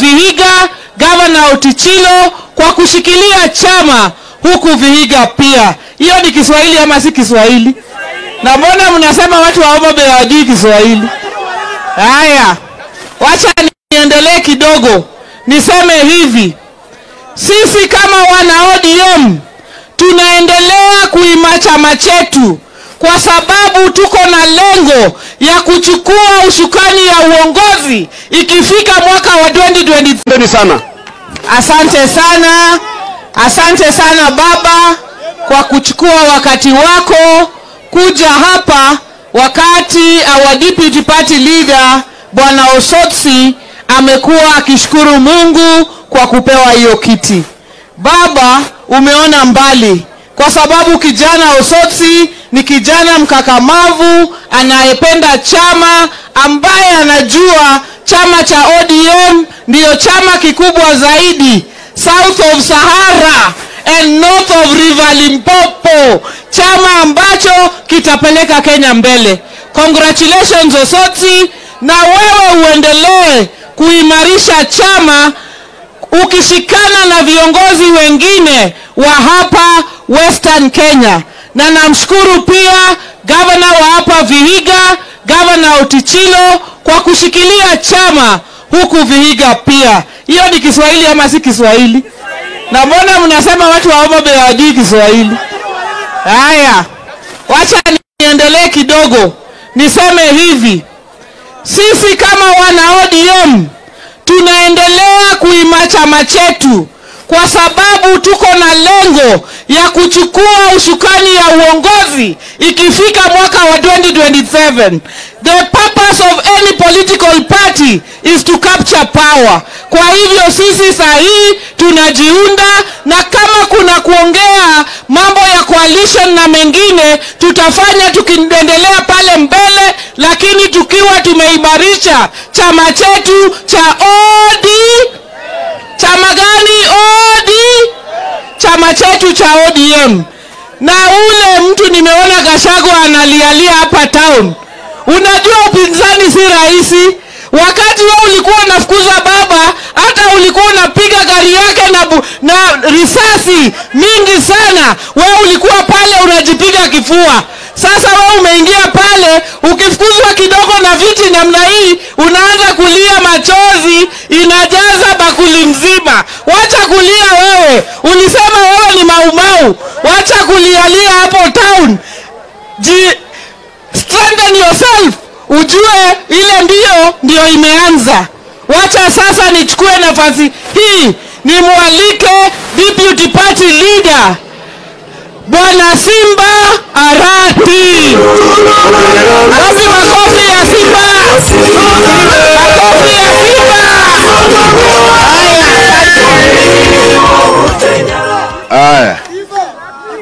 Vihiga, gavana Otichilo kwa kushikilia chama huku Vihiga pia. Hiyo ni Kiswahili ama si Kiswahili? Na mbona mnasema watu wa Homa Bay hawajui Kiswahili? Haya, wacha niendelee kidogo, niseme hivi, sisi kama wana ODM tunaendelea kuima chama chetu kwa sababu tuko na lengo ya kuchukua ushukani ya uongozi ikifika mwaka wa 2020 sana. Asante sana, asante sana baba kwa kuchukua wakati wako kuja hapa wakati our deputy party leader bwana Osotsi amekuwa akishukuru Mungu kwa kupewa hiyo kiti. Baba, umeona mbali kwa sababu kijana Osotsi ni kijana mkakamavu anayependa chama ambaye anajua chama cha ODM ndiyo chama kikubwa zaidi south of Sahara and north of River Limpopo, chama ambacho kitapeleka Kenya mbele. Congratulations Osotsi, na wewe uendelee kuimarisha chama ukishikana na viongozi wengine wa hapa Western Kenya, na namshukuru pia gavana wa hapa Vihiga, gavana Otichilo kwa kushikilia chama huku Vihiga pia. Hiyo ni Kiswahili ama si Kiswahili? Na mbona mnasema watu wa Homa Bay hawajui Kiswahili? Haya, wacha niendelee kidogo, niseme hivi, sisi kama wana ODM tunaendelea kuima chama chetu kwa sababu tuko na lengo ya kuchukua ushukani ya uongozi ikifika mwaka wa 2027. The purpose of any political party is to capture power. Kwa hivyo sisi saa hii tunajiunda, na kama kuna kuongea mambo ya coalition na mengine tutafanya tukiendelea pale mbele, lakini tukiwa tumeimarisha chama chetu cha ODM. chama gani? Chama chetu cha ODM. Na ule mtu nimeona gashago analialia hapa town. Unajua upinzani si rahisi. Wakati wewe ulikuwa unafukuza baba, hata ulikuwa unapiga gari yake na, bu, na risasi mingi sana, wewe ulikuwa pale unajipiga kifua. Sasa wewe umeingia pale, ukifukuzwa kidogo na viti namna hii, unaanza kulia, machozi inajaza bakuli mzima. Wacha kulia wewe, ulisema wewe ni maumau. Wacha kulialia hapo town. Ji, strengthen yourself, ujue ile ndio ndio imeanza. Wacha sasa nichukue nafasi hii nimwalike deputy party leader Bwana Simba Arati.